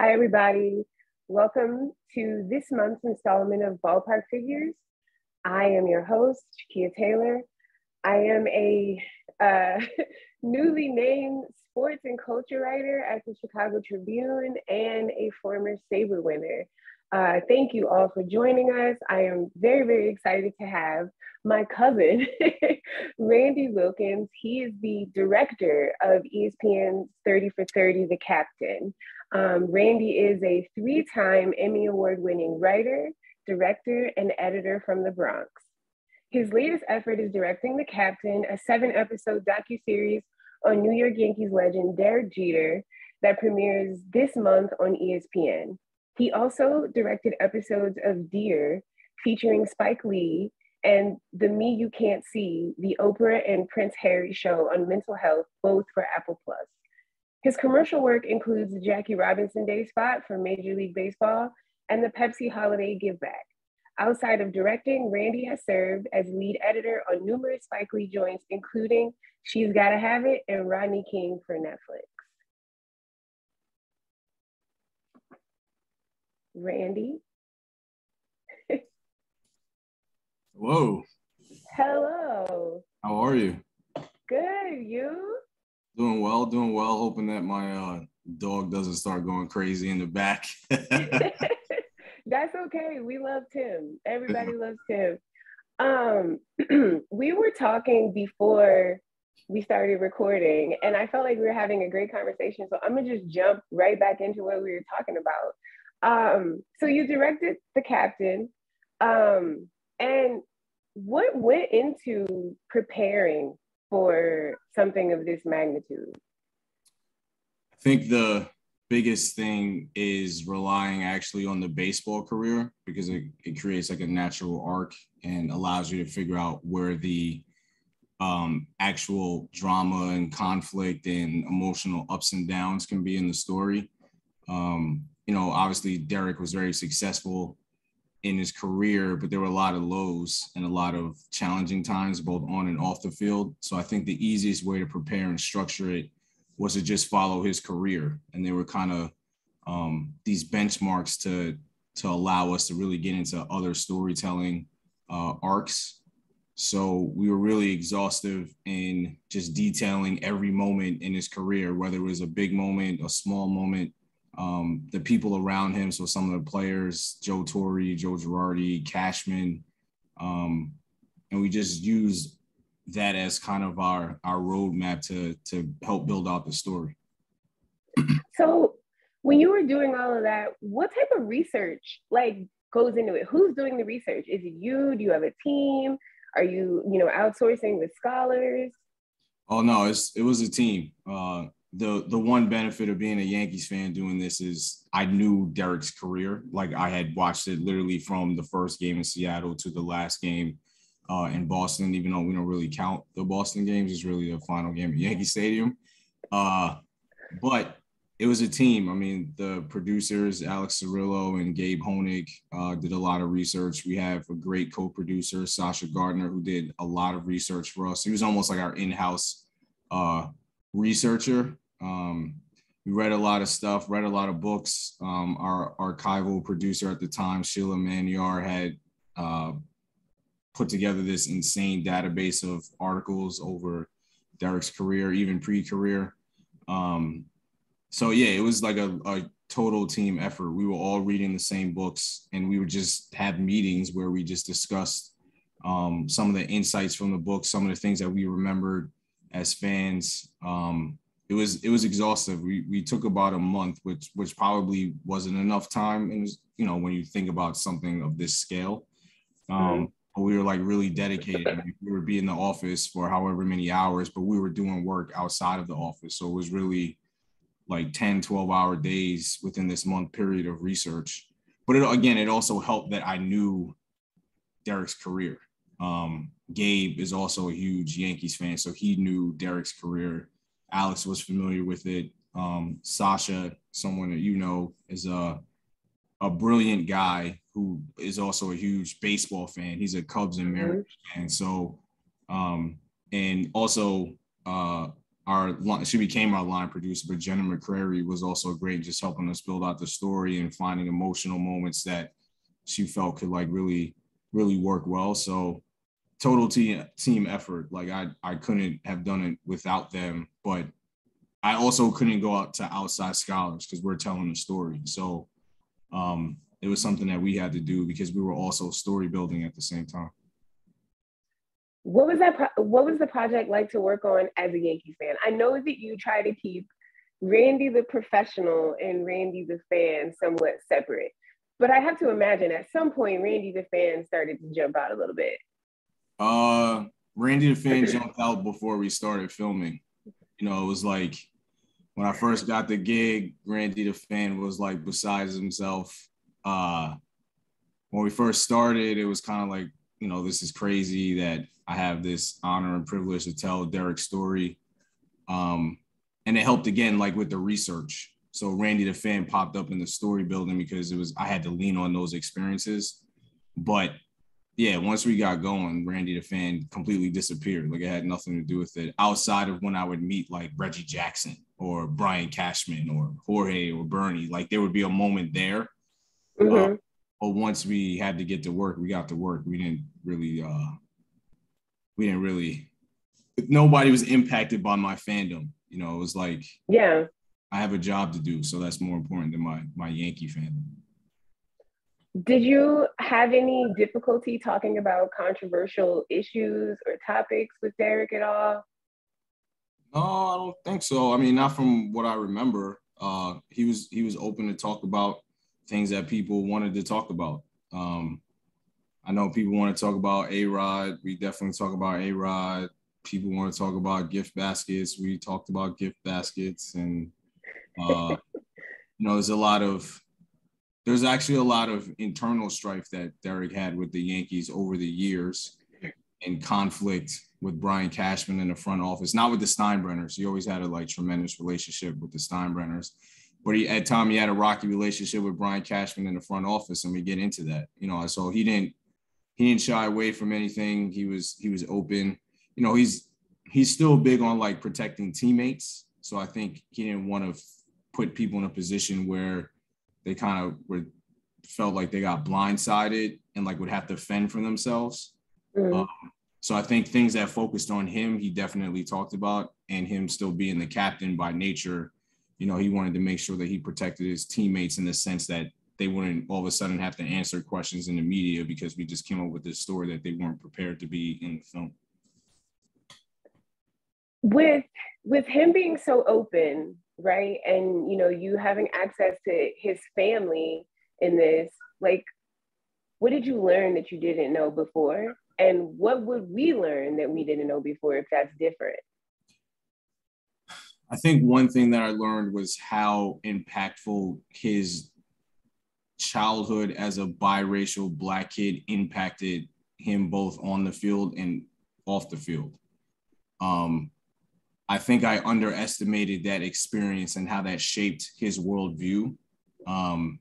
Hi, everybody. Welcome to this month's installment of Ballpark Figures. I am your host, Shakeia Taylor. I am a uh, newly named sports and culture writer at the Chicago Tribune and a former SABR winner. Uh, thank you all for joining us. I am very, very excited to have my cousin, Randy Wilkins. He is the director of ESPN's 30 for 30, The Captain. Um, Randy is a three time Emmy Award winning writer, director, and editor from the Bronx. His latest effort is directing The Captain, a seven episode docu-series on New York Yankees legend Derek Jeter that premieres this month on ESPN. He also directed episodes of Dear, featuring Spike Lee, and The Me You Can't See, the Oprah and Prince Harry show on mental health, both for Apple Plus. His commercial work includes the Jackie Robinson Day spot for Major League Baseball and the Pepsi Holiday Give Back. Outside of directing, Randy has served as lead editor on numerous Spike Lee joints, including She's Gotta Have It and Rodney King for Netflix. Randy. Hello. Hello. How are you? Good. You? Doing well, doing well. Hoping that my uh, dog doesn't start going crazy in the back. That's okay. We love Tim. Everybody loves Tim. Um, we were talking before we started recording, and I felt like we were having a great conversation. So I'm gonna just jump right back into what we were talking about. Um, so you directed The Captain, um, and what went into preparing for something of this magnitude? I think the biggest thing is relying actually on the baseball career because it, it creates like a natural arc and allows you to figure out where the um, actual drama and conflict and emotional ups and downs can be in the story. Um, you know, obviously Derek was very successful in his career, but there were a lot of lows and a lot of challenging times, both on and off the field. So I think the easiest way to prepare and structure it was to just follow his career. And they were kind of um, these benchmarks to to allow us to really get into other storytelling uh, arcs. So we were really exhaustive in just detailing every moment in his career, whether it was a big moment, a small moment, um, the people around him. So some of the players, Joe Torre, Joe Girardi, Cashman, um, and we just use that as kind of our our roadmap to to help build out the story. So when you were doing all of that, what type of research like goes into it? Who's doing the research? Is it you? Do you have a team? Are you, you know, outsourcing with scholars? Oh no, it's it was a team. Uh, the the one benefit of being a Yankees fan doing this is I knew Derek's career. Like I had watched it literally from the first game in Seattle to the last game uh, in Boston. Even though we don't really count the Boston games, it's really the final game at Yankee Stadium. Uh, but it was a team. I mean, the producers Alex Cirillo and Gabe Honig uh, did a lot of research. We have a great co-producer Sasha Gardner who did a lot of research for us. He was almost like our in-house uh, researcher. Um, we read a lot of stuff, read a lot of books. Um, our archival producer at the time, Sheila Manyar, had uh, put together this insane database of articles over Derek's career, even pre-career. Um, so yeah, it was like a, a total team effort. We were all reading the same books, and we would just have meetings where we just discussed um, some of the insights from the book, some of the things that we remembered as fans. Um, it was it was exhaustive. We we took about a month, which which probably wasn't enough time. And you know when you think about something of this scale, um, mm-hmm. but we were like really dedicated. we would be in the office for however many hours, but we were doing work outside of the office. So it was really like 10, 12 hour days within this month period of research. But it, again, it also helped that I knew Derek's career. Um, Gabe is also a huge Yankees fan, so he knew Derek's career. Alex was familiar with it. Um, Sasha, someone that you know, is a a brilliant guy who is also a huge baseball fan. He's a Cubs and Mariners fan. So, um, and also uh, our she became our line producer, but Jenna McCrary was also great, just helping us build out the story and finding emotional moments that she felt could like really, really work well. So total team team effort. Like I I couldn't have done it without them, but I also couldn't go out to outside scholars because we're telling a story. So um, it was something that we had to do because we were also story building at the same time. What was that? Pro- what was the project like to work on as a Yankees fan? I know that you try to keep Randy the professional and Randy the fan somewhat separate, but I have to imagine at some point Randy the fan started to jump out a little bit. Uh, Randy the fan jumped out before we started filming. You know, it was like when I first got the gig, Randy the fan was like besides himself. Uh, when we first started, it was kind of like, you know, this is crazy that I have this honor and privilege to tell Derek's story. Um, and it helped again, like with the research. So Randy the fan popped up in the story building because it was I had to lean on those experiences. But yeah, once we got going, Randy the fan completely disappeared. Like it had nothing to do with it outside of when I would meet like Reggie Jackson or Brian Cashman or Jorge or Bernie. Like there would be a moment there. Mm-hmm. Uh, but once we had to get to work, we got to work. We didn't really, uh, we didn't really, nobody was impacted by my fandom. You know, it was like, yeah, I have a job to do. So that's more important than my, my Yankee fandom. Did you have any difficulty talking about controversial issues or topics with Derek at all? No, I don't think so. I mean, not from what I remember. Uh, he was he was open to talk about things that people wanted to talk about. Um, I know people want to talk about A Rod. We definitely talk about A Rod. People want to talk about gift baskets. We talked about gift baskets, and uh, you know, there's a lot of there's actually a lot of internal strife that Derek had with the Yankees over the years and conflict with Brian Cashman in the front office, not with the Steinbrenners. He always had a like tremendous relationship with the Steinbrenners. But he at time he had a rocky relationship with Brian Cashman in the front office, and we get into that. You know, so he didn't he didn't shy away from anything. He was he was open. You know, he's he's still big on like protecting teammates. So I think he didn't want to put people in a position where they kind of were felt like they got blindsided and like would have to fend for themselves. Mm-hmm. Um, so I think things that focused on him, he definitely talked about, and him still being the captain by nature. You know, he wanted to make sure that he protected his teammates in the sense that they wouldn't all of a sudden have to answer questions in the media because we just came up with this story that they weren't prepared to be in the film. With with him being so open right? And you know you having access to his family in this like what did you learn that you didn't know before? And what would we learn that we didn't know before if that's different? I think one thing that i learned was how impactful his childhood as a biracial black kid impacted him both on the field and off the field. Um, I think I underestimated that experience and how that shaped his worldview. Um,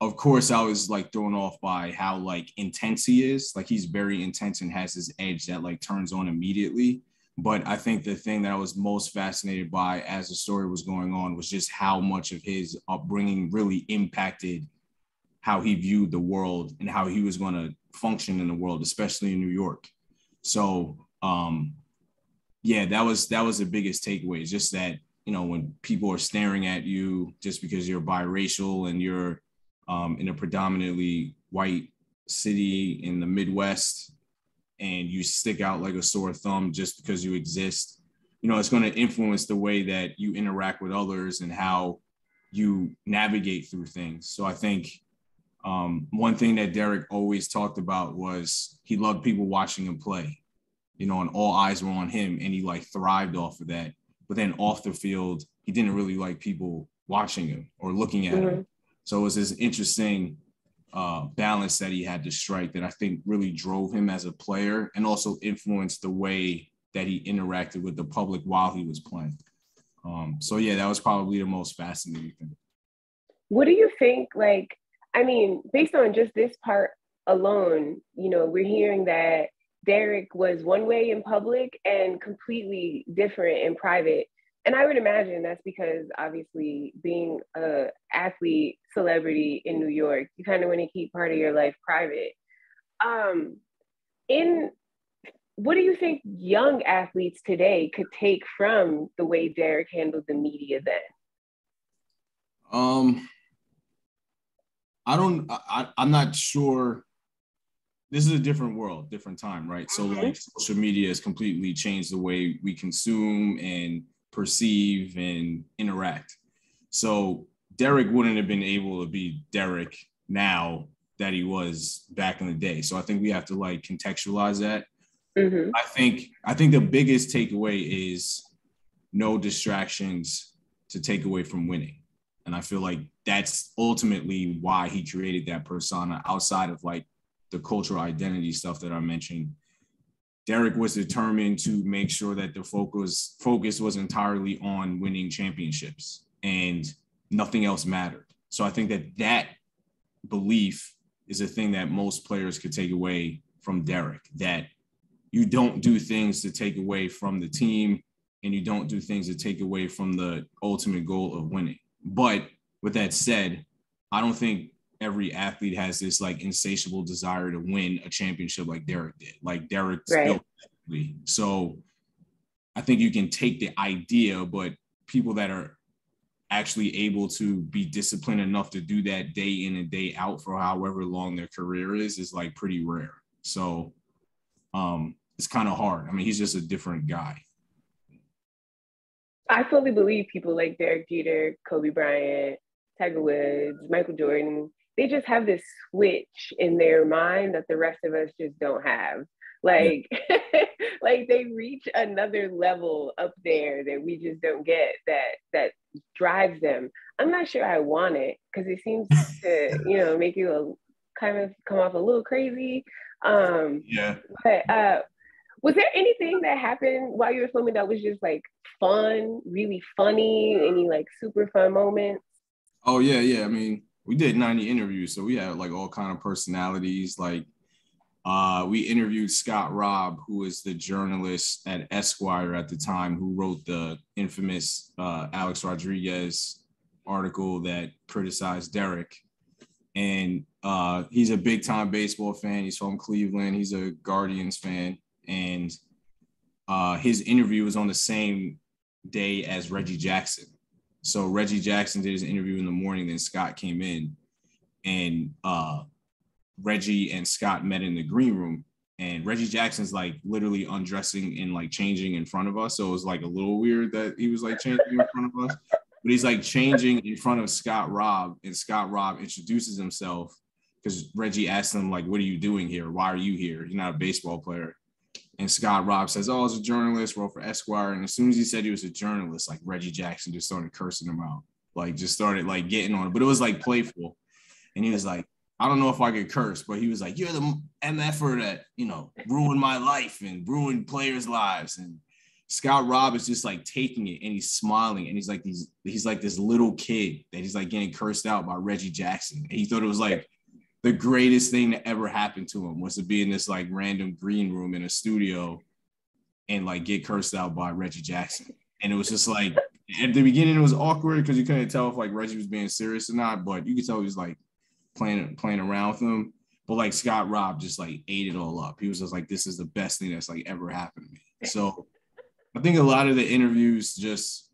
of course, I was like thrown off by how like intense he is. Like he's very intense and has this edge that like turns on immediately. But I think the thing that I was most fascinated by as the story was going on was just how much of his upbringing really impacted how he viewed the world and how he was going to function in the world, especially in New York. So um, yeah, that was that was the biggest takeaway. Just that you know when people are staring at you just because you're biracial and you're um, in a predominantly white city in the Midwest, and you stick out like a sore thumb just because you exist. You know, it's going to influence the way that you interact with others and how you navigate through things. So I think um, one thing that Derek always talked about was he loved people watching him play you know, and all eyes were on him and he like thrived off of that. But then off the field, he didn't really like people watching him or looking at mm-hmm. him. So it was this interesting uh, balance that he had to strike that I think really drove him as a player and also influenced the way that he interacted with the public while he was playing. Um, so yeah, that was probably the most fascinating thing. What do you think? Like, I mean, based on just this part alone, you know, we're hearing that Derek was one way in public and completely different in private. And I would imagine that's because obviously being a athlete celebrity in New York, you kind of want to keep part of your life private. Um, in what do you think young athletes today could take from the way Derek handled the media then? Um, I don't. I, I'm not sure. This is a different world, different time, right? So mm-hmm. like social media has completely changed the way we consume and perceive and interact. So Derek wouldn't have been able to be Derek now that he was back in the day. So I think we have to like contextualize that. Mm-hmm. I think I think the biggest takeaway is no distractions to take away from winning. And I feel like that's ultimately why he created that persona outside of like the cultural identity stuff that I mentioned. Derek was determined to make sure that the focus focus was entirely on winning championships and nothing else mattered. So I think that that belief is a thing that most players could take away from Derek that you don't do things to take away from the team and you don't do things to take away from the ultimate goal of winning. But with that said, I don't think every athlete has this like insatiable desire to win a championship like Derek did. Like Derek right. So I think you can take the idea, but people that are actually able to be disciplined enough to do that day in and day out for however long their career is is like pretty rare. So um it's kind of hard. I mean, he's just a different guy. I fully believe people like Derek Jeter, Kobe Bryant, Tiger Woods, Michael Jordan, they just have this switch in their mind that the rest of us just don't have. Like, like they reach another level up there that we just don't get that that drives them. I'm not sure I want it because it seems to, you know, make you a, kind of come off a little crazy. Um, yeah. But uh, was there anything that happened while you were filming that was just like fun, really funny? Any like super fun moments? Oh yeah, yeah. I mean, we did 90 interviews, so we had like all kind of personalities. Like, uh, we interviewed Scott Raab, who is the journalist at Esquire at the time, who wrote the infamous uh, Alex Rodriguez article that criticized Derek. And uh, he's a big time baseball fan. He's from Cleveland. He's a Guardians fan and uh, his interview was on the same day as Reggie Jackson. So Reggie Jackson did his interview in the morning, then Scott came in, and uh, Reggie and Scott met in the green room. And Reggie Jackson's like literally undressing and like changing in front of us. So it was like a little weird that he was like changing in front of us. But he's like changing in front of Scott Raab, and Scott Raab introduces himself because Reggie asked him, like, what are you doing here? Why are you here? You're not a baseball player. And Scott Raab says, Oh, I was a journalist, wrote for Esquire. And as soon as he said he was a journalist, like Reggie Jackson just started cursing him out, like just started like getting on it. But it was like playful. And he was like, I don't know if I could curse, but he was like, You're the MFer that, you know, ruined my life and ruined players' lives. And Scott Raab is just like taking it and he's smiling and he's like these he's like this little kid that he's like getting cursed out by Reggie Jackson. And he thought it was like the greatest thing that ever happened to him was to be in this like random green room in a studio and like get cursed out by Reggie Jackson. And it was just like at the beginning it was awkward because you couldn't tell if like Reggie was being serious or not, but you could tell he was like playing playing around with him. But like Scott Raab just like ate it all up. He was just like, this is the best thing that's like ever happened to me. So I think a lot of the interviews just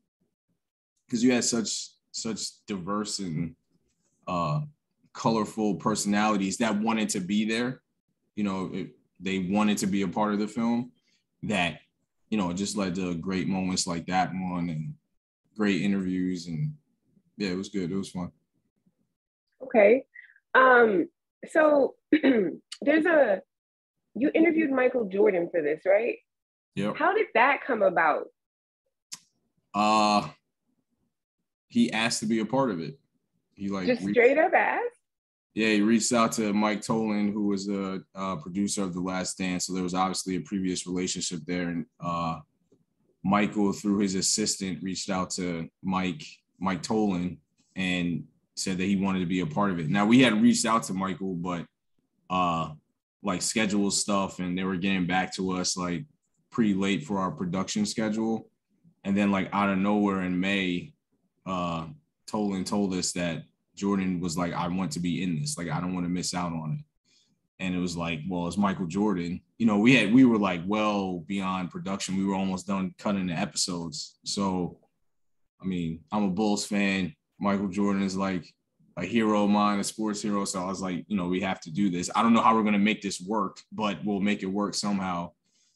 because you had such such diverse and uh colorful personalities that wanted to be there. You know, it, they wanted to be a part of the film. That you know, just led to great moments like that one and great interviews and yeah, it was good. It was fun. Okay. Um, so there's a you interviewed Michael Jordan for this, right? Yeah. How did that come about? Uh he asked to be a part of it. He like just straight up asked yeah, he reached out to Mike Tollin, who was a, a, producer of The Last Dance. So there was obviously a previous relationship there. And uh, Michael, through his assistant, reached out to Mike, Mike Tollin, and said that he wanted to be a part of it. Now we had reached out to Michael, but uh, like schedule stuff and they were getting back to us like pretty late for our production schedule. And then like out of nowhere in May, uh Tollin told us that Jordan was like, I want to be in this. Like I don't want to miss out on it. And it was like, well, it's Michael Jordan. You know, we had we were like well beyond production. We were almost done cutting the episodes. So I mean, I'm a Bulls fan. Michael Jordan is like a hero of mine, a sports hero. So I was like, you know, we have to do this. I don't know how we're going to make this work, but we'll make it work somehow.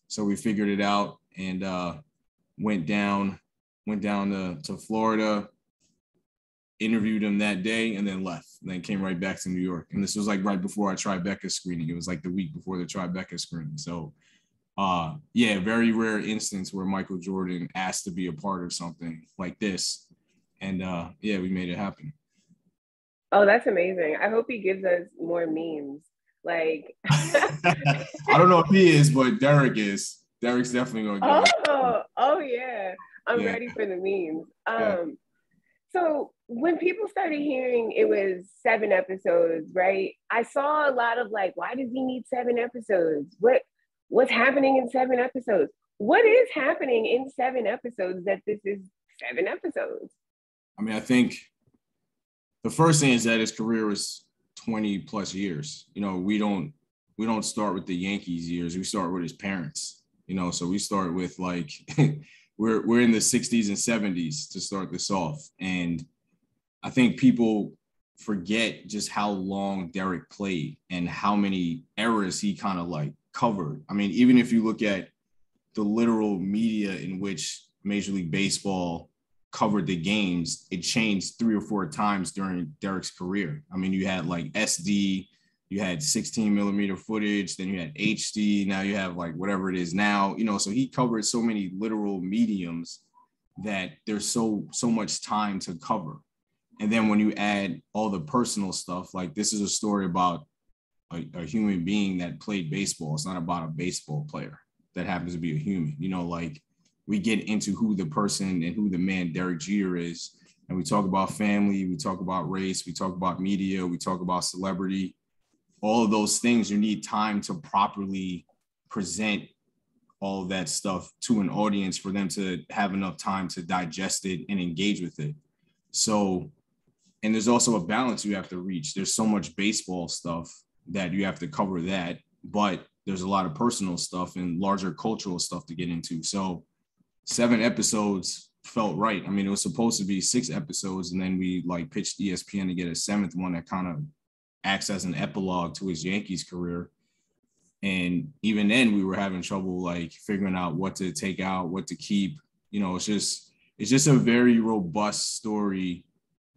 So we figured it out and uh, went down, went down to, to Florida, interviewed him that day, and then left. And then came right back to New York. And this was like right before our Tribeca screening. It was like the week before the Tribeca screening. So uh yeah, very rare instance where Michael Jordan asked to be a part of something like this. And uh yeah, we made it happen. Oh, that's amazing. I hope he gives us more memes. Like I don't know if he is, but Derek is. Derek's definitely gonna Oh, oh yeah. I'm yeah. ready for the memes. Um yeah. so when people started hearing it was seven episodes, right? I saw a lot of like, why does he need seven episodes? What what's happening in seven episodes? What is happening in seven episodes that this is seven episodes? I mean, I think the first thing is that his career was 20 plus years. You know, we don't we don't start with the Yankees years. We start with his parents. You know, so we start with like we're we're in the 60s and 70s to start this off. And I think people forget just how long Derek played and how many errors he kind of like covered. I mean, even if you look at the literal media in which Major League Baseball covered the games, it changed three or four times during Derek's career. I mean, you had like SD, you had 16 millimeter footage, then you had HD, now you have like whatever it is now, you know, so he covered so many literal mediums that there's so so much time to cover. And then when you add all the personal stuff, like this is a story about a, a human being that played baseball. It's not about a baseball player that happens to be a human. You know, like we get into who the person and who the man Derek Jeter is. And we talk about family, we talk about race, we talk about media, we talk about celebrity. All of those things, you need time to properly present all that stuff to an audience for them to have enough time to digest it and engage with it. So, and there's also a balance you have to reach. There's so much baseball stuff that you have to cover that, but there's a lot of personal stuff and larger cultural stuff to get into. So, seven episodes felt right. I mean, it was supposed to be six episodes, and then we like pitched ESPN to get a seventh one that kind of acts as an epilogue to his Yankees career. And even then, we were having trouble like figuring out what to take out, what to keep. You know, it's just it's just a very robust story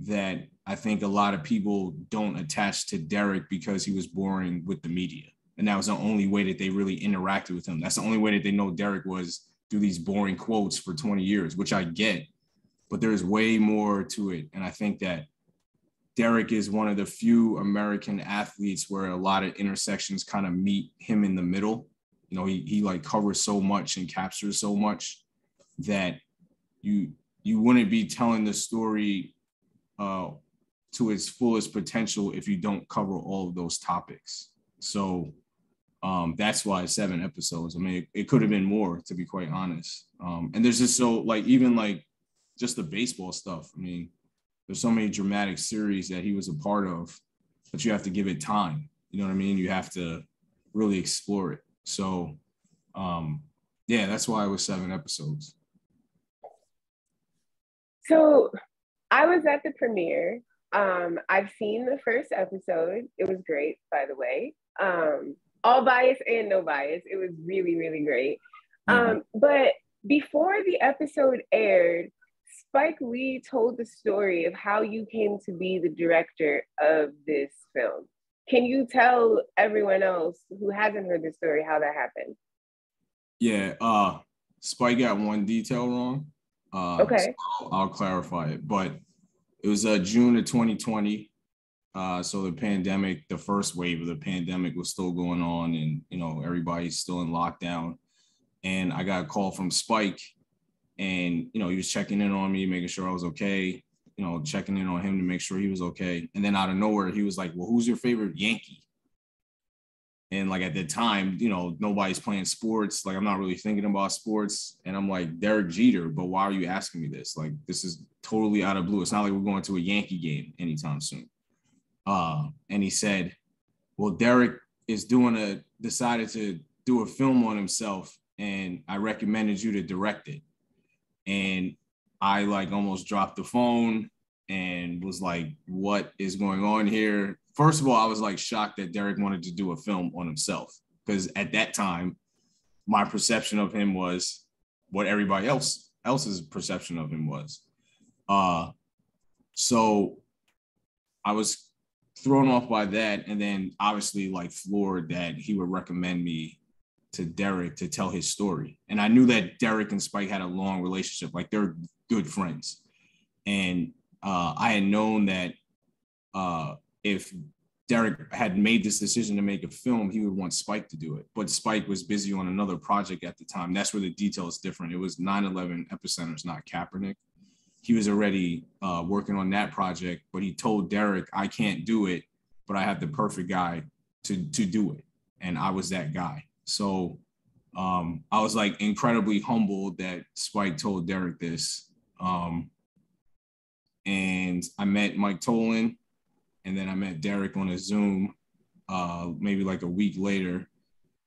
that I think a lot of people don't attach to Derek because he was boring with the media. And that was the only way that they really interacted with him. That's the only way that they know Derek was do these boring quotes for 20 years, which I get, but there's way more to it. And I think that Derek is one of the few American athletes where a lot of intersections kind of meet him in the middle. You know, he, he like covers so much and captures so much that you you wouldn't be telling the story uh, to its fullest potential if you don't cover all of those topics. So um, that's why seven episodes. I mean, it, it could have been more, to be quite honest. Um, and there's just so like even like just the baseball stuff. I mean, there's so many dramatic series that he was a part of, but you have to give it time. You know what I mean? You have to really explore it. So, um, yeah, that's why it was seven episodes. So, I was at the premiere. Um, I've seen the first episode. It was great, by the way. Um, all bias and no bias. It was really, really great. Mm-hmm. Um, but before the episode aired, Spike Lee told the story of how you came to be the director of this film. Can you tell everyone else who hasn't heard the story how that happened? Yeah, uh, Spike got one detail wrong. Uh, okay. So I'll, I'll, clarify it, but it was uh, June of 2020. Uh, so the pandemic, the first wave of the pandemic was still going on, and you know everybody's still in lockdown. And I got a call from Spike, and you know he was checking in on me, making sure I was okay. You know, checking in on him to make sure he was okay. And then out of nowhere, he was like, "Well, who's your favorite Yankee?" And like at the time, you know, nobody's playing sports. Like I'm not really thinking about sports. And I'm like, Derek Jeter, but why are you asking me this? Like this is totally out of blue. It's not like we're going to a Yankee game anytime soon. Uh, and he said, Well, Derek is doing a decided to do a film on himself, and I recommended you to direct it. And I like almost dropped the phone and was like, what is going on here? First of all, I was like shocked that Derek wanted to do a film on himself because at that time, my perception of him was what everybody else else's perception of him was. Uh, so I was thrown off by that, and then obviously like floored that he would recommend me to Derek to tell his story. And I knew that Derek and Spike had a long relationship, like they're good friends. And uh, I had known that uh, if Derek had made this decision to make a film, he would want Spike to do it. But Spike was busy on another project at the time. That's where the detail is different. It was 9 11 Epicenters, not Kaepernick. He was already uh, working on that project, but he told Derek, I can't do it, but I have the perfect guy to, to do it. And I was that guy. So um, I was like incredibly humbled that Spike told Derek this. Um, and I met Mike Tollin, and then I met Derek on a Zoom, uh, maybe like a week later,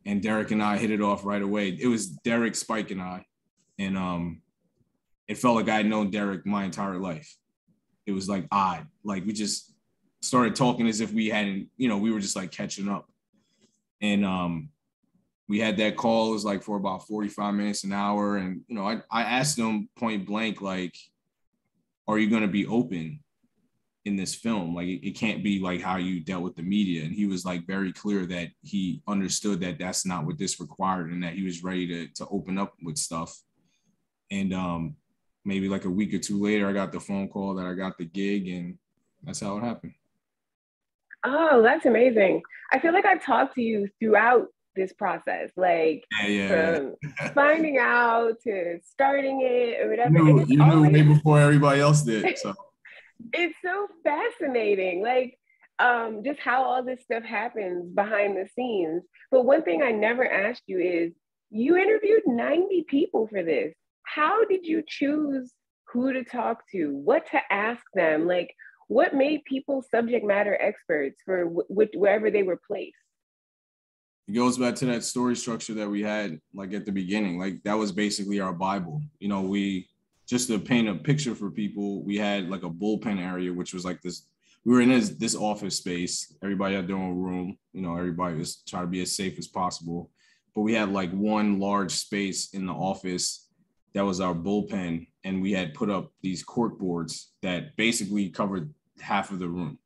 and Derek and I hit it off right away. It was Derek, Spike, and I, and um, it felt like I had known Derek my entire life. It was like odd, like we just started talking as if we hadn't, you know, we were just like catching up, and um, we had that call. It was like for about forty five minutes, an hour, and you know, I I asked him point blank, like are you going to be open in this film like it, can't be like how you dealt with the media and he was like very clear that he understood that that's not what this required and that he was ready to, to open up with stuff and um maybe like a week or two later i got the phone call that i got the gig and that's how it happened oh that's amazing i feel like i've talked to you throughout this process, like yeah, yeah, from yeah. finding out to starting it or whatever. You knew, you knew always, way before everybody else did. So it's so fascinating, like um, just how all this stuff happens behind the scenes. But one thing I never asked you is, you interviewed 90 people for this. How did you choose who to talk to, what to ask them? Like, what made people subject matter experts for wh- wherever they were placed? it goes back to that story structure that we had like at the beginning like that was basically our bible you know we just to paint a picture for people we had like a bullpen area which was like this we were in this, this office space. Everybody had their own room you know everybody was trying to be as safe as possible. But we had like one large space in the office that was our bullpen and we had put up these cork boards that basically covered half of the room.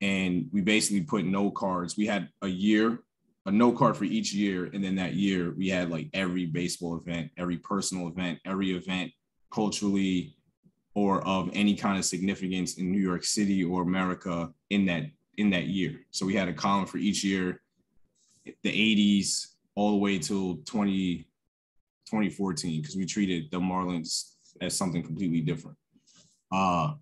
And we basically put no cards. We had a year a no card for each year. And then that year we had like every baseball event, every personal event, every event culturally or of any kind of significance in New York City or America in that in that year. So we had a column for each year, the 80s all the way till 20, 2014, because we treated the Marlins as something completely different. Uh,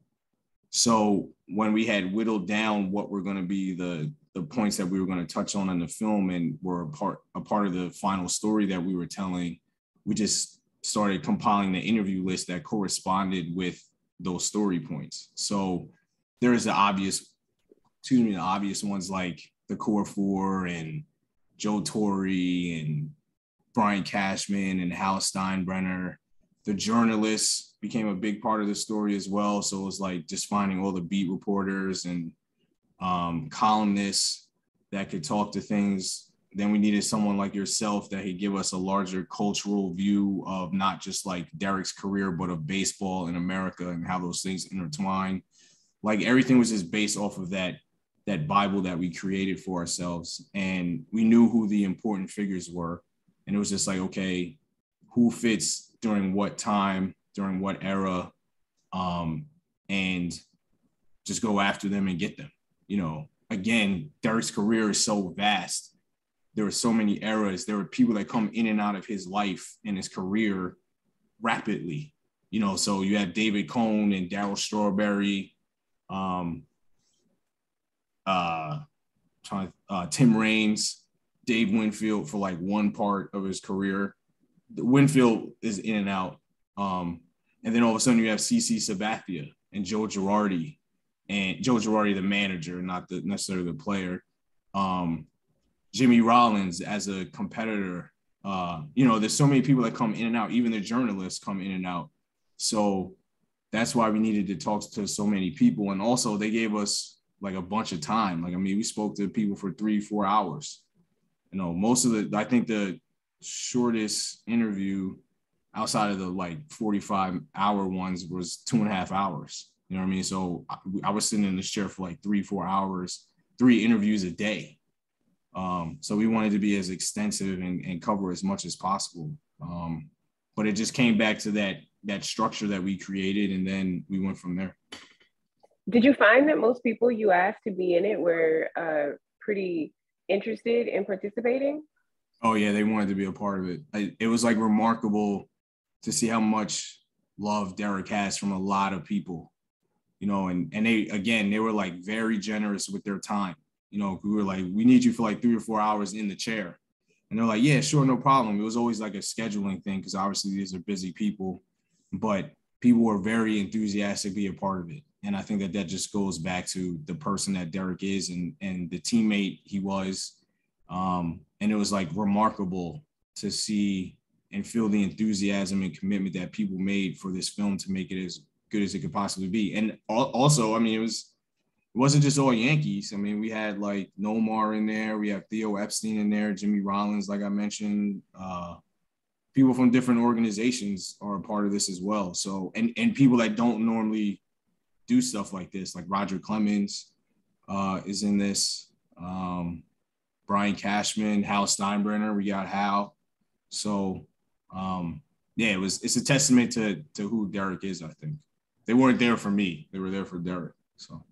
so when we had whittled down what were going to be the the points that we were going to touch on in the film and were a part a part of the final story that we were telling we just started compiling the interview list that corresponded with those story points so there's the obvious excuse me the obvious ones like the core four and joe torre and brian cashman and hal steinbrenner the journalists became a big part of the story as well so it was like just finding all the beat reporters and um, columnists that could talk to things. Then we needed someone like yourself that could give us a larger cultural view of not just like Derek's career, but of baseball in America and how those things intertwine. Like everything was just based off of that that Bible that we created for ourselves, and we knew who the important figures were, and it was just like, okay, who fits during what time, during what era, um, and just go after them and get them you know, again, Derek's career is so vast. There were so many eras. There were people that come in and out of his life and his career rapidly. You know, so you have David Cone and Darryl Strawberry, um, uh, uh, Tim Raines, Dave Winfield for like one part of his career. Winfield is in and out. Um, and then all of a sudden you have CC Sabathia and Joe Girardi and Joe Girardi, the manager, not the necessarily the player. Um, Jimmy Rollins as a competitor. Uh, you know, there's so many people that come in and out, even the journalists come in and out. So that's why we needed to talk to so many people. And also they gave us like a bunch of time. Like, I mean, we spoke to people for three, four hours. You know, most of the, I think the shortest interview outside of the like 45 hour ones was two and a half hours. You know what I mean? So I, I was sitting in this chair for like three, four hours, three interviews a day. Um, so we wanted to be as extensive and, and cover as much as possible. Um, but it just came back to that that structure that we created, and then we went from there. Did you find that most people you asked to be in it were uh, pretty interested in participating? Oh yeah, they wanted to be a part of it. I, it was like remarkable to see how much love Derek has from a lot of people, you know, and and they again they were like very generous with their time. You know, we were like, we need you for like three or four hours in the chair. And they're like, yeah, sure, no problem. It was always like a scheduling thing because obviously these are busy people, but people were very enthusiastic to be a part of it. And I think that that just goes back to the person that Derek is and and the teammate he was. Um, and it was like remarkable to see and feel the enthusiasm and commitment that people made for this film to make it as good as it could possibly be. And also, I mean, it was it wasn't just all Yankees. I mean, we had like Nomar in there, we have Theo Epstein in there, Jimmy Rollins, like I mentioned. Uh, people from different organizations are a part of this as well. So, and and people that don't normally do stuff like this, like Roger Clemens uh, is in this. Um, Brian Cashman, Hal Steinbrenner, we got Hal. So, um, yeah, it was. It's a testament to to who Derek is. I think they weren't there for me; they were there for Derek. So.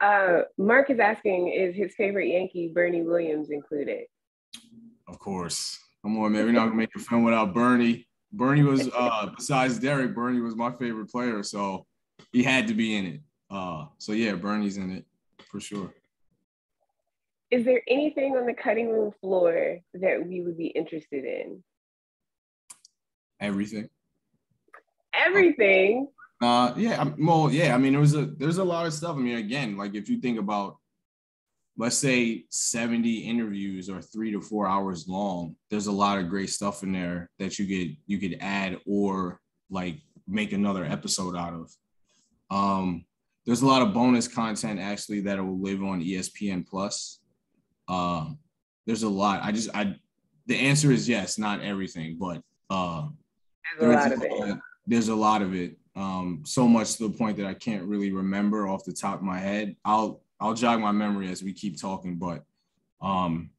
Uh, Mark is asking, is his favorite Yankee Bernie Williams included? Of course. Come on, man. We're not gonna make a film without Bernie. Bernie was uh besides Derek, Bernie was my favorite player, so he had to be in it. Uh so yeah, Bernie's in it for sure. Is there anything on the cutting room floor that we would be interested in? Everything. Everything. Uh, yeah, well, yeah. I mean, there was a there's a lot of stuff. I mean, again, like if you think about, let's say, seventy interviews or three to four hours long, there's a lot of great stuff in there that you could you could add or like make another episode out of. Um, there's a lot of bonus content actually that will live on ESPN Plus. Uh, there's a lot. I just I the answer is yes, not everything, but uh, there's a lot of it. There's a lot of it um, so much to the point that I can't really remember off the top of my head. I'll I'll jog my memory as we keep talking, but um,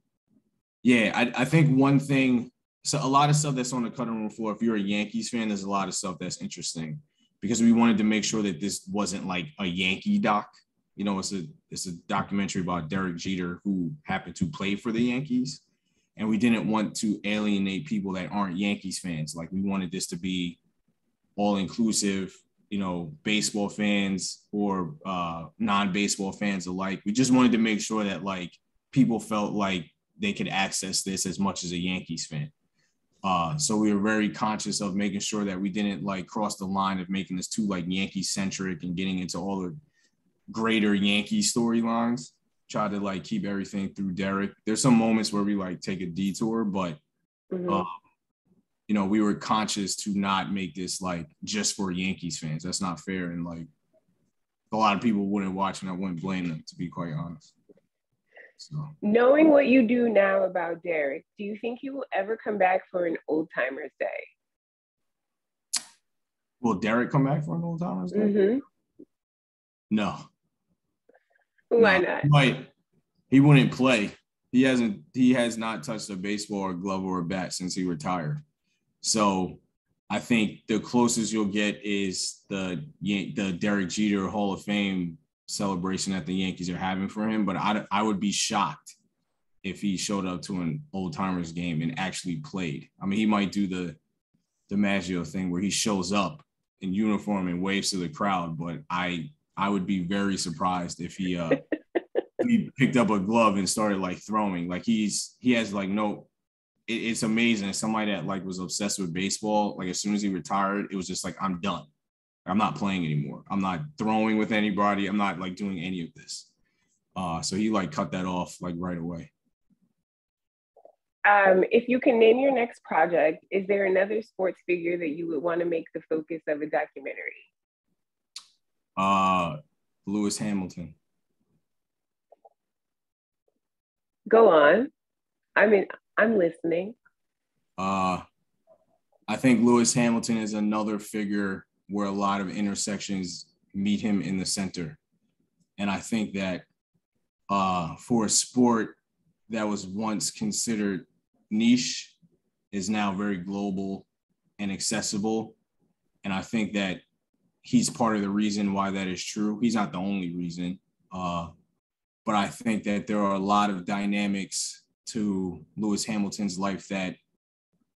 yeah, I, I think one thing. So a lot of stuff that's on the cutting room floor. If you're a Yankees fan, there's a lot of stuff that's interesting because we wanted to make sure that this wasn't like a Yankee doc. You know, it's a it's a documentary about Derek Jeter who happened to play for the Yankees, and we didn't want to alienate people that aren't Yankees fans. Like we wanted this to be all inclusive, you know, baseball fans or uh, non baseball fans alike. We just wanted to make sure that like people felt like they could access this as much as a Yankees fan. Uh, so we were very conscious of making sure that we didn't like cross the line of making this too like Yankee centric and getting into all the greater Yankee storylines. Try to like keep everything through Derek. There's some moments where we like take a detour, but mm-hmm. uh, you know, we were conscious to not make this like just for Yankees fans. That's not fair. And like a lot of people wouldn't watch and I wouldn't blame them to be quite honest. So knowing what you do now about Derek, do you think he will ever come back for an old timers day? Will Derek come back for an old timers day? Mm-hmm. No. Why no. not? Right. He wouldn't play. He hasn't he has not touched a baseball or glove or a bat since he retired. So I think the closest you'll get is the the Derek Jeter Hall of Fame celebration that the Yankees are having for him. But I, I would be shocked if he showed up to an old timers game and actually played. I mean, he might do the DiMaggio thing where he shows up in uniform and waves to the crowd, but I I would be very surprised if he uh he picked up a glove and started like throwing. Like he's he has like no. It, it's amazing. Somebody that like was obsessed with baseball. Like as soon as he retired, it was just like I'm done. I'm not playing anymore. I'm not throwing with anybody. I'm not like doing any of this. Uh, so he like cut that off like right away. Um, if you can name your next project, is there another sports figure that you would want to make the focus of a documentary? Uh, Lewis Hamilton. Go on. I mean, I'm listening. Uh, I think Lewis Hamilton is another figure where a lot of intersections meet him in the center. And I think that uh, for a sport that was once considered niche is now very global and accessible. And I think that he's part of the reason why that is true. He's not the only reason. Uh, but I think that there are a lot of dynamics to Lewis Hamilton's life that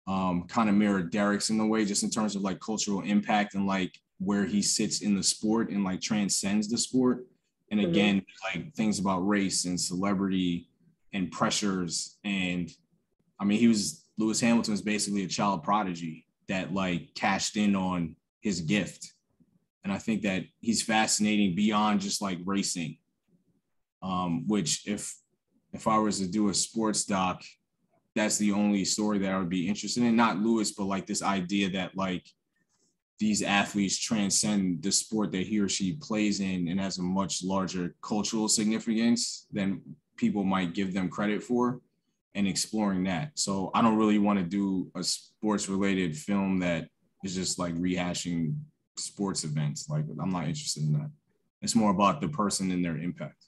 um, kind of mirror Derek's in a way, just in terms of like cultural impact and like where he sits in the sport and like transcends the sport. And mm-hmm. again, mm-hmm. like things about race and celebrity and pressures. And I mean, he was Lewis Hamilton was basically a child prodigy that like cashed in on his gift. And I think that he's fascinating beyond just like racing. Um, which if if I was to do a sports doc, that's the only story that I would be interested in. Not Lewis, but like this idea that like these athletes transcend the sport that he or she plays in and has a much larger cultural significance than people might give them credit for and exploring that. So I don't really want to do a sports related film that is just like rehashing sports events. Like I'm not interested in that. It's more about the person and their impact.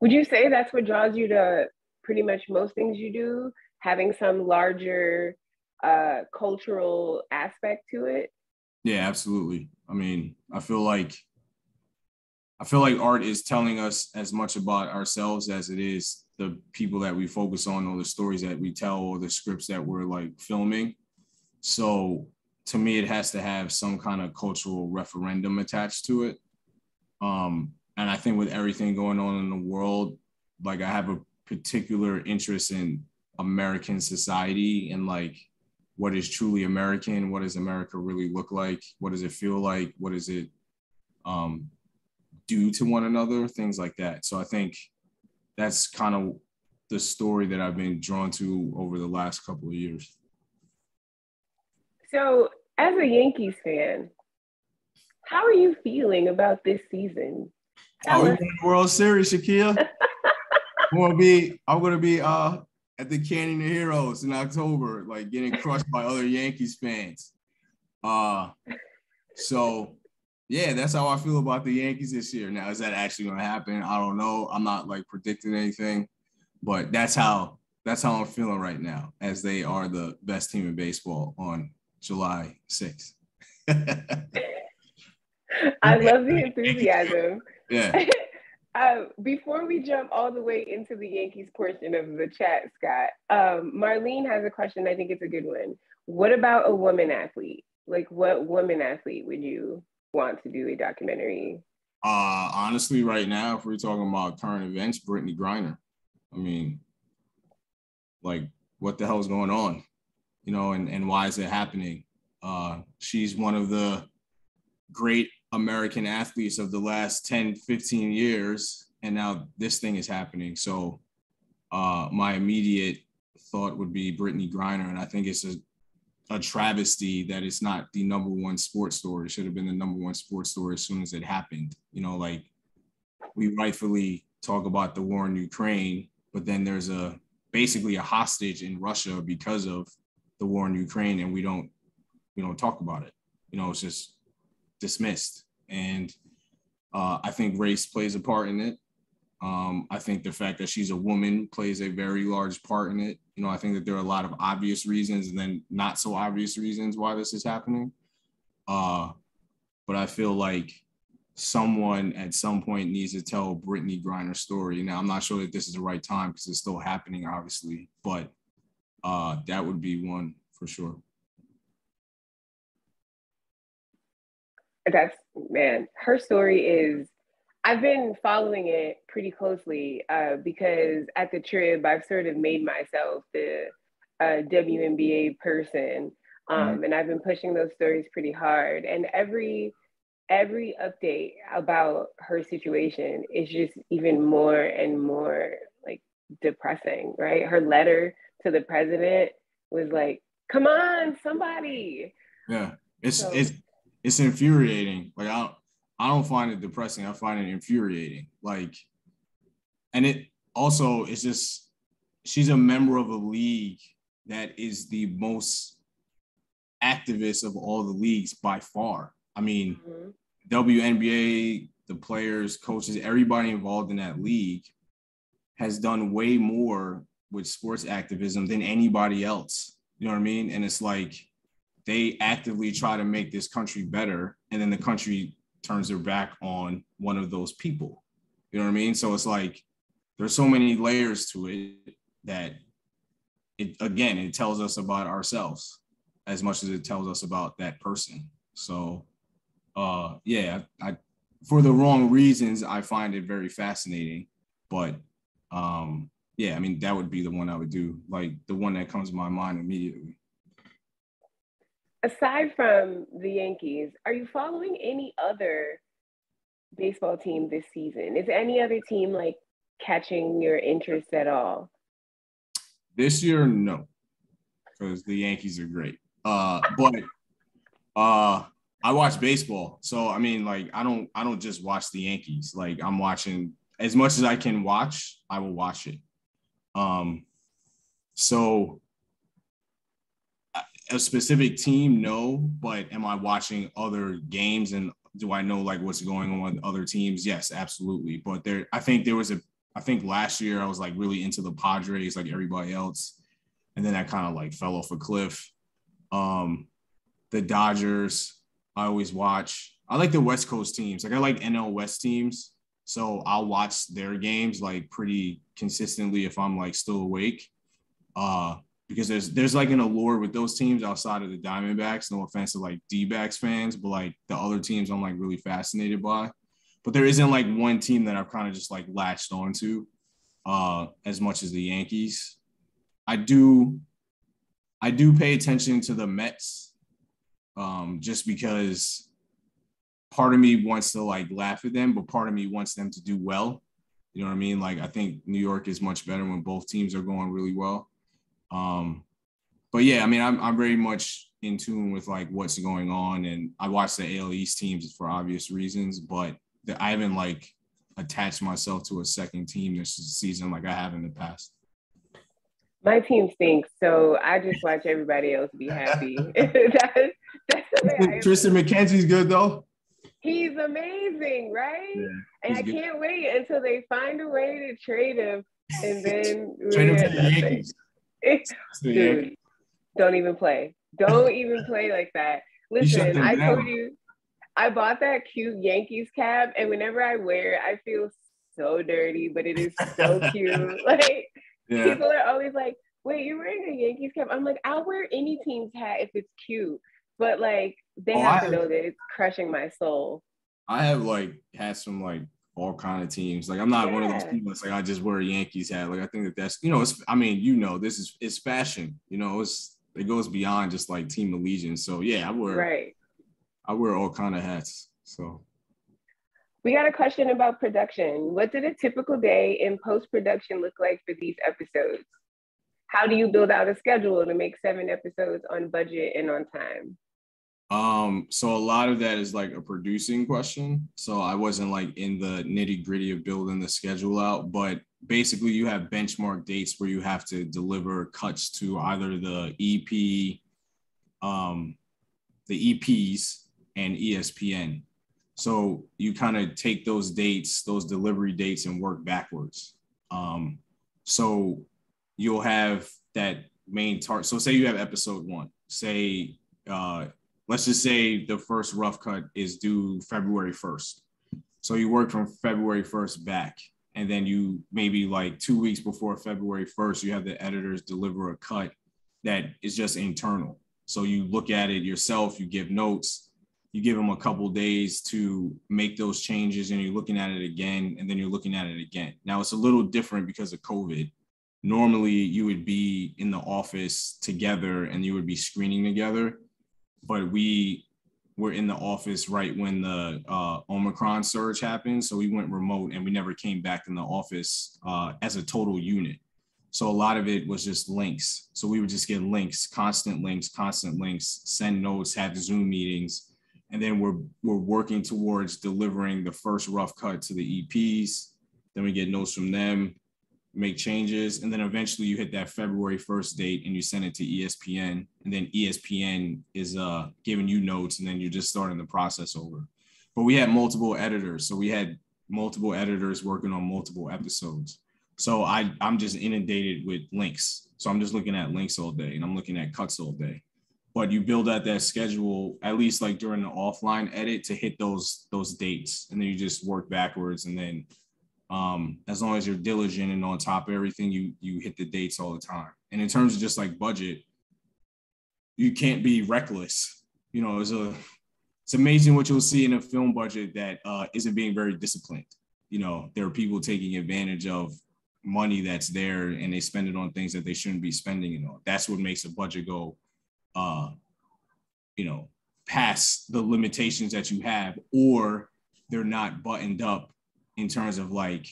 Would you say that's what draws you to pretty much most things you do, having some larger uh, cultural aspect to it? Yeah, absolutely. I mean, I feel like I feel like art is telling us as much about ourselves as it is the people that we focus on or the stories that we tell or the scripts that we're like filming. So to me, it has to have some kind of cultural referendum attached to it. Um, and I think with everything going on in the world, like I have a particular interest in American society and like what is truly American, what does America really look like, what does it feel like, what does it um, do to one another, things like that. So I think that's kind of the story that I've been drawn to over the last couple of years. So, as a Yankees fan, how are you feeling about this season? Oh, we won the World Series, Shakeia. I'm gonna be, I'm gonna be uh at the Canyon of Heroes in October, like getting crushed by other Yankees fans. Uh so yeah, that's how I feel about the Yankees this year. Now, is that actually gonna happen? I don't know. I'm not like predicting anything, but that's how that's how I'm feeling right now, as they are the best team in baseball on July 6th. I love the enthusiasm. Yeah. uh, before we jump all the way into the Yankees portion of the chat, Scott, um, Marlene has a question. I think it's a good one. What about a woman athlete? Like, what woman athlete would you want to do a documentary? Uh, honestly, right now, if we're talking about current events, Brittney Griner. I mean, like, what the hell is going on? You know, and, and why is it happening? Uh, she's one of the great American athletes of the last 10, 15 years. And now this thing is happening. So uh, my immediate thought would be Brittney Griner. And I think it's a, a travesty that it's not the number one sports story. It should have been the number one sports story as soon as it happened. You know, like we rightfully talk about the war in Ukraine, but then there's a basically a hostage in Russia because of the war in Ukraine, and we don't we don't talk about it. You know, it's just dismissed. And uh, I think race plays a part in it. Um, I think the fact that she's a woman plays a very large part in it. You know, I think that there are a lot of obvious reasons and then not so obvious reasons why this is happening. Uh, but I feel like someone at some point needs to tell Brittney Griner's story. Now, I'm not sure that this is the right time because it's still happening, obviously, but uh, that would be one for sure. That's man, her story is I've been following it pretty closely uh, because at the trib, I've sort of made myself the uh, WNBA person, um, mm-hmm. and I've been pushing those stories pretty hard. And every every update about her situation is just even more and more like depressing, right? Her letter to the president was like, "Come on, somebody." Yeah, it's so, it's it's infuriating. Like I don't I don't find it depressing. I find it infuriating. Like, and it also is just she's a member of a league that is the most activist of all the leagues by far. I mean, mm-hmm. WNBA, the players, coaches, everybody involved in that league has done way more with sports activism than anybody else. You know what I mean? And it's like they actively try to make this country better, and then the country turns their back on one of those people. You know what I mean? So it's like there's so many layers to it that it again it tells us about ourselves as much as it tells us about that person. So uh yeah, I for the wrong reasons I find it very fascinating, but um yeah, I mean that would be the one I would do, like the one that comes to my mind immediately. Aside from the Yankees, are you following any other baseball team this season? Is any other team like catching your interest at all? This year, no, because the Yankees are great. Uh, but uh, I watch baseball, so I mean, like, I don't, I don't just watch the Yankees. Like, I'm watching as much as I can watch. I will watch it. Um, so a specific team, no. But am I watching other games and do I know like what's going on with other teams? Yes, absolutely. But there, I think there was a I think last year I was like really into the Padres like everybody else. And then I kind of like fell off a cliff. Um, the Dodgers, I always watch. I like the West Coast teams. Like I like NL West teams. So I'll watch their games like pretty consistently if I'm like still awake. Uh, because there's there's like an allure with those teams outside of the Diamondbacks. No offense to like D-backs fans, but like the other teams I'm like really fascinated by but there isn't like one team that I've kind of just like latched onto uh, as much as the Yankees. I do, I do pay attention to the Mets, um, just because part of me wants to like laugh at them, but part of me wants them to do well. You know what I mean? Like I think New York is much better when both teams are going really well. Um, but yeah, I mean, I'm I'm very much in tune with like what's going on, and I watch the AL East teams for obvious reasons, but that I haven't like attached myself to a second team this season like I have in the past. My team stinks, so I just watch everybody else be happy. that's, that's Triston McKenzie's good though. He's amazing, right? Yeah, and I good. can't wait until they find a way to trade him, and then trade him to the Yankees. Dude, don't even play. Don't even play like that. Listen, I told you I bought that cute Yankees cap, and whenever I wear it, I feel so dirty, but it is so cute. Like yeah. people are always like, "Wait, you're wearing a Yankees cap?" I'm like, "I'll wear any team's hat if it's cute," but like they oh, have I to know that it's crushing my soul. I have like had some like all kind of teams. Like I'm not yeah. one of those people that's like I just wear a Yankees hat. Like I think that that's you know it's I mean you know this is it's fashion. You know it's it goes beyond just like team allegiance. So yeah, I wear right. I wear all kind of hats. So we got a question about production. What did a typical day in post production look like for these episodes? How do you build out a schedule to make seven episodes on budget and on time? Um, so a lot of that is like a producing question. So I wasn't like in the nitty gritty of building the schedule out, but basically you have benchmark dates where you have to deliver cuts to either the EP, um, the EPs and ESPN. So you kind of take those dates, those delivery dates, and work backwards. Um, so you'll have that main target. So say you have episode one. Say, uh, let's just say the first rough cut is due February 1st. So you work from February 1st back. And then you maybe like two weeks before February 1st, you have the editors deliver a cut that is just internal. So you look at it yourself, you give notes, you give them a couple days to make those changes and you're looking at it again and then you're looking at it again now it's a little different because of covid normally you would be in the office together and you would be screening together but we were in the office right when the uh, omicron surge happened. So we went remote and we never came back in the office uh, as a total unit. So a lot of it was just links. So we would just get links constant links constant links send notes have zoom meetings. And then we're we're working towards delivering the first rough cut to the EPs. Then we get notes from them, make changes, and then eventually you hit that February 1st date and you send it to ESPN, and then ESPN is uh, giving you notes, and then you're just starting the process over. But we had multiple editors, so we had multiple editors working on multiple episodes. So I I'm just inundated with links. So I'm just looking at links all day, and I'm looking at cuts all day but you build out that schedule at least like during the offline edit to hit those those dates and then you just work backwards and then um, as long as you're diligent and on top of everything you you hit the dates all the time. And in terms of just like budget you can't be reckless. You know it's a it's amazing what you'll see in a film budget that uh, not being very disciplined. You know there are people taking advantage of money that's there and they spend it on things that they shouldn't be spending it on. That's what makes a budget go uh, you know, past the limitations that you have, or they're not buttoned up in terms of like,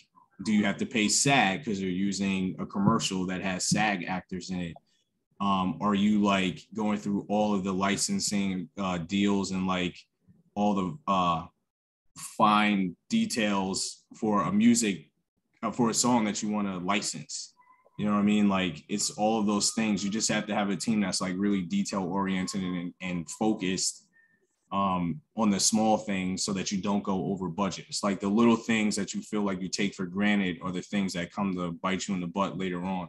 do you have to pay SAG because you're using a commercial that has SAG actors in it? Um, are you like going through all of the licensing uh, deals and like all the uh, fine details for a music uh, for a song that you want to license? You know what I mean? Like it's all of those things. You just have to have a team that's like really detail oriented and, and focused um, on the small things so that you don't go over budget. It's like the little things that you feel like you take for granted are the things that come to bite you in the butt later on.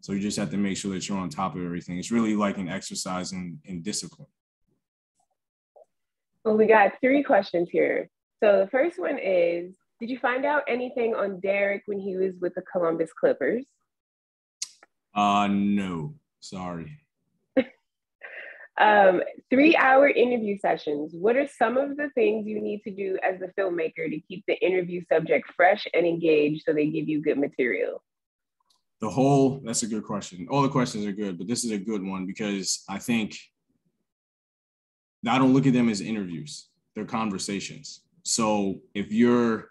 So you just have to make sure that you're on top of everything. It's really like an exercise in, in discipline. Well, we got three questions here. So the first one is Did you find out anything on Derek when he was with the Columbus Clippers? Uh, no, sorry. Um, three hour interview sessions. What are some of the things you need to do as a filmmaker to keep the interview subject fresh and engaged so they give you good material? The whole, that's a good question. All the questions are good, but this is a good one because I think I don't look at them as interviews, they're conversations. So if you're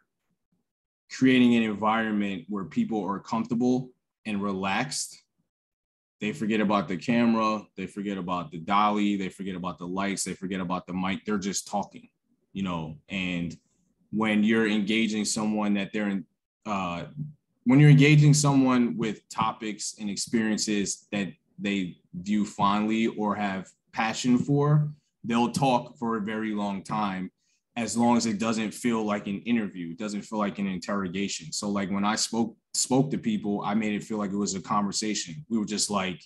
creating an environment where people are comfortable and relaxed they forget about the camera, they forget about the dolly, they forget about the lights, they forget about the mic. They're just talking, you know. And when you're engaging someone that they're in, uh, when you're engaging someone with topics and experiences that they view fondly or have passion for, they'll talk for a very long time as long as it doesn't feel like an interview, it doesn't feel like an interrogation. So like when I spoke spoke to people, I made it feel like it was a conversation. We were just like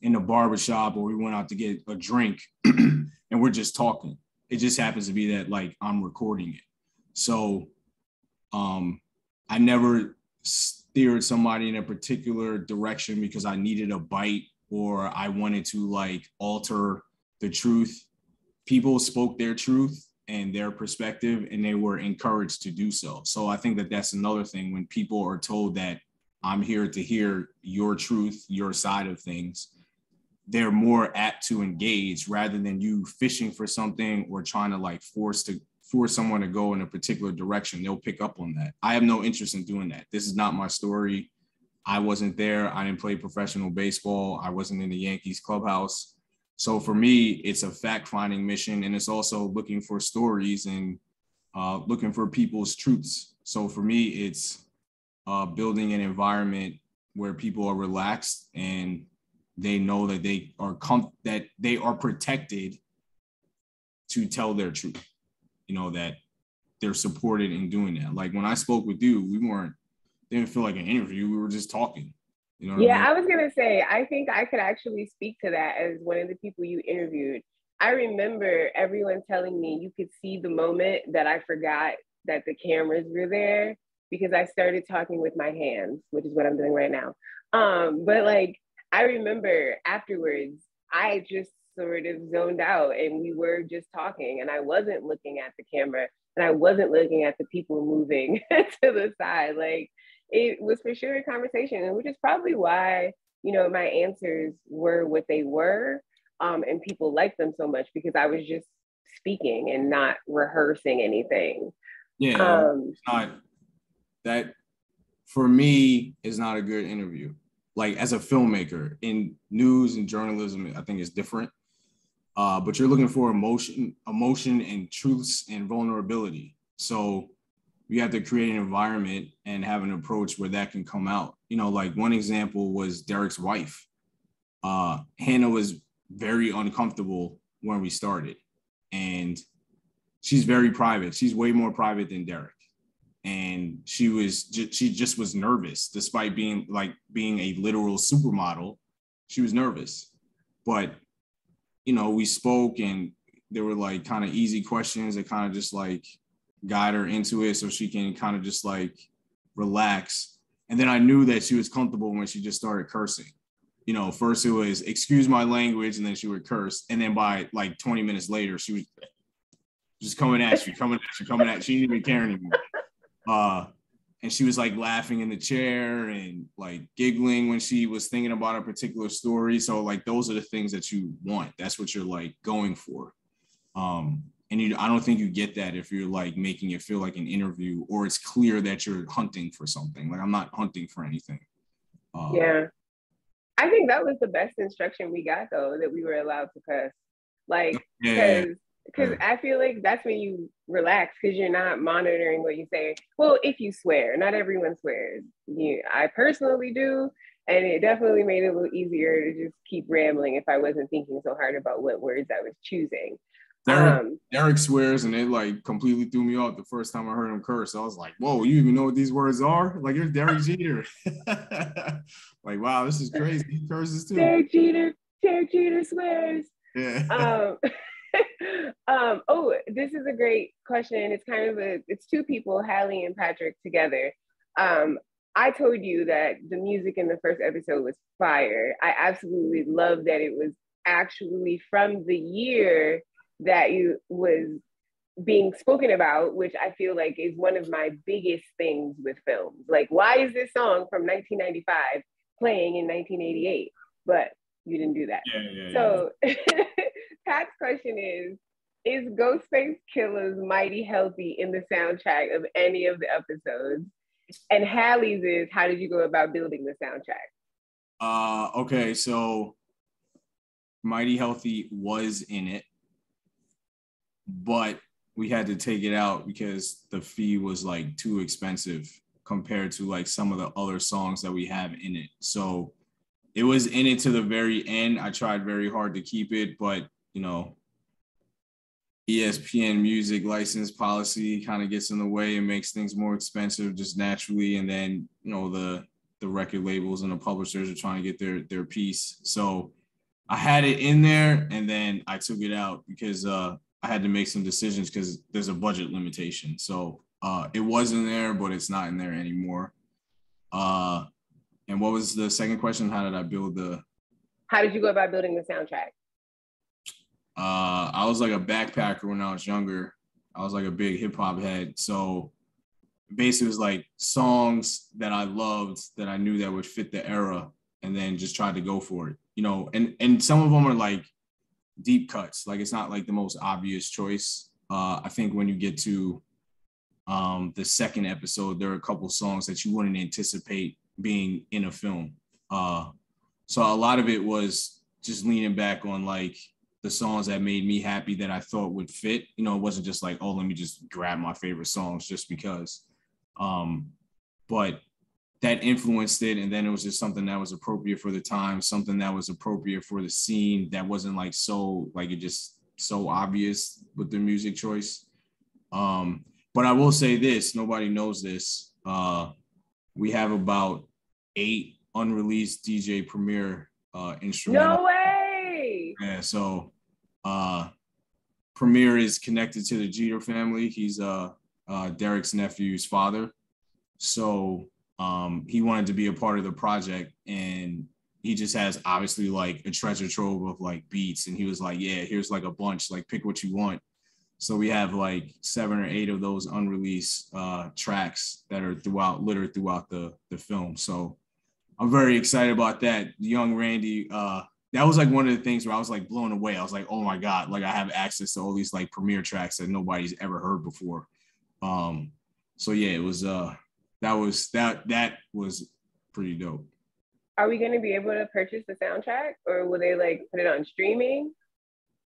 in the barbershop or we went out to get a drink and we're just talking. It just happens to be that like I'm recording it. So um I never steered somebody in a particular direction because I needed a bite or I wanted to like alter the truth. People spoke their truth and their perspective and they were encouraged to do so. So i think that that's another thing when people are told that i'm here to hear your truth your side of things they're more apt to engage rather than you fishing for something or trying to like force to force someone to go in a particular direction. They'll pick up on that. I have no interest in doing that. This is not my story. I wasn't there. I didn't play professional baseball. I wasn't in the yankees clubhouse so for me, it's a fact finding mission, and it's also looking for stories and uh, looking for people's truths. So for me, it's uh, building an environment where people are relaxed and they know that they are com- that they are protected to tell their truth. You know that they're supported in doing that. Like when I spoke with you, we weren't didn't feel like an interview. We were just talking. You know yeah, I, mean? I was gonna say, I think I could actually speak to that as one of the people you interviewed. I remember everyone telling me you could see the moment that I forgot that the cameras were there because I started talking with my hands, which is what I'm doing right now. Um, but like I remember afterwards, I just sort of zoned out and we were just talking and I wasn't looking at the camera and I wasn't looking at the people moving to the side. Like it was for sure a conversation, which is probably why, you know, my answers were what they were. Um, and people liked them so much because I was just speaking and not rehearsing anything. Yeah. Um, it's not that for me is not a good interview. Like as a filmmaker in news and journalism, I think it's different. Uh, but you're looking for emotion, emotion and truths and vulnerability. So you have to create an environment and have an approach where that can come out. You know, like one example was Derek's wife. Uh, Hannah was very uncomfortable when we started, and she's very private. She's way more private than Derek and she was ju- she just was nervous despite being like being a literal supermodel she was nervous but you know we spoke and there were like kind of easy questions that kind of just like guide her into it so she can kind of just like relax and then i knew that she was comfortable when she just started cursing you know first it was excuse my language and then she would curse and then by like 20 minutes later she was just coming at you coming at you coming at you she didn't even care anymore uh, and she was like laughing in the chair and like giggling when she was thinking about a particular story. So like those are the things that you want. That's what you're like going for. Um, and you, I don't think you get that if you're like making it feel like an interview or it's clear that you're hunting for something. Like I'm not hunting for anything. Uh, yeah, I think that was the best instruction we got though that we were allowed to cuss. Like because yeah because I feel like that's when you relax because you're not monitoring what you say. Well, if you swear, not everyone swears. You, I personally do, and it definitely made it a little easier to just keep rambling if I wasn't thinking so hard about what words I was choosing. Derek, um, Derek swears, and it like completely threw me off the first time I heard him curse. I was like, "Whoa, you even know what these words are? Like you're Derek Jeter." like, wow, this is crazy. He curses too. Derek Jeter, Derek Jeter swears. Yeah. Um, um, oh, this is a great question. It's kind of a it's two people, Hallie and Patrick, together. Um, I told you that the music in the first episode was fire. I absolutely love that it was actually from the year that you was being spoken about, which I feel like is one of my biggest things with films. Like, why is this song from 1995 playing in 1988? But you didn't do that. Yeah, yeah, so Pat's question is Is Ghostface Killah's Mighty Healthy in the soundtrack of any of the episodes? And Hallie's is How did you go about building the soundtrack? Uh, okay, so Mighty Healthy was in it, but we had to take it out because the fee was like too expensive compared to like some of the other songs that we have in it. So it was in it to the very end. I tried very hard to keep it, but you know, ESPN music license policy kind of gets in the way and makes things more expensive just naturally. And then, you know, the the record labels and the publishers are trying to get their their piece. So I had it in there and then I took it out because uh I had to make some decisions because there's a budget limitation. So uh it was in there, but it's not in there anymore. Uh and what was the second question? How did I build the? How did you go about building the soundtrack? Uh, I was like a backpacker when I was younger. I was like a big hip hop head. So basically, it was like songs that I loved that I knew that would fit the era, and then just tried to go for it. You know, and and some of them are like deep cuts. Like it's not like the most obvious choice. Uh, I think when you get to um, the second episode, there are a couple songs that you wouldn't anticipate being in a film. Uh, so a lot of it was just leaning back on like the songs that made me happy that I thought would fit. You know, it wasn't just like, oh, let me just grab my favorite songs just because. Um, but that influenced it. And then it was just something that was appropriate for the time, something that was appropriate for the scene that wasn't like so, like it just so obvious with the music choice. Um, but I will say this nobody knows this. Uh, we have about eight unreleased DJ Premier uh, instrumental. No way. Yeah, so uh, Premier is connected to the Jeter family. He's uh, uh, Derek's nephew's father. So um, he wanted to be a part of the project, and he just has obviously like a treasure trove of like beats, and he was like, "Yeah, here's like a bunch. Like pick what you want." So we have like seven or eight of those unreleased uh, tracks that are throughout, littered throughout the the film. So I'm very excited about that. Young Randy, uh, that was like one of the things where I was like blown away. I was like, oh my god, like I have access to all these like Premier tracks that nobody's ever heard before. Um, so yeah, it was uh that was that that was pretty dope. Are we going to be able to purchase the soundtrack, or will they like put it on streaming?